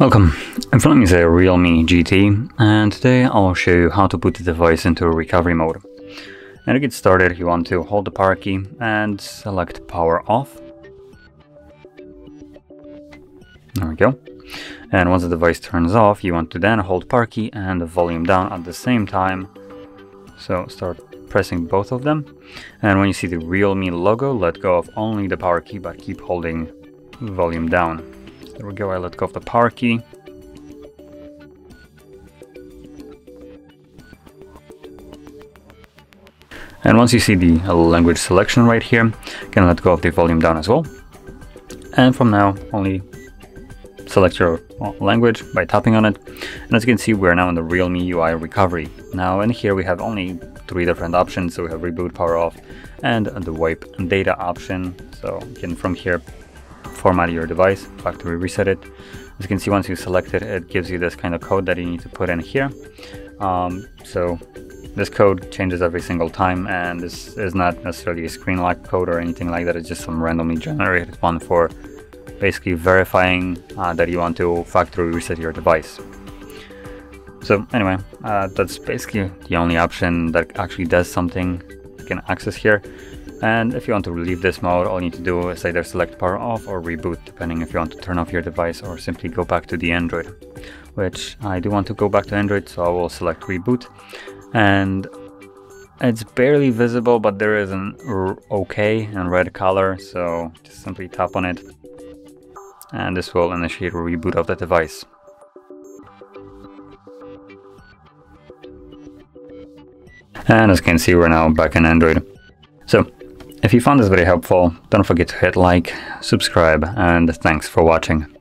Welcome, in front of me is a Realme GT and today I'll show you how to put the device into recovery mode. And to get started you want to hold the power key and select power off. There we go. And once the device turns off you want to then hold power key and volume down at the same time. So start pressing both of them. And when you see the Realme logo let go of only the power key but keep holding volume down. There we go, I let go of the power key. And once you see the language selection right here, you can let go of the volume down as well. And from now, only select your language by tapping on it. And as you can see, we're now in the Realme UI recovery. Now in here we have only three different options. So we have reboot, power off, and the wipe data option. So you can from here format your device, factory reset it. As you can see, once you select it, it gives you this kind of code that you need to put in here. Um, so this code changes every single time and this is not necessarily a screen lock code or anything like that. It's just some randomly generated one for basically verifying uh, that you want to factory reset your device. So anyway, uh, that's basically the only option that actually does something you can access here. And if you want to leave this mode, all you need to do is either select power off or reboot, depending if you want to turn off your device or simply go back to the Android, which I do want to go back to Android, so I will select reboot. And it's barely visible, but there is an OK in red color, so just simply tap on it. And this will initiate a reboot of the device. And as you can see, we're now back in Android. So if you found this video helpful, don't forget to hit like, subscribe, and thanks for watching.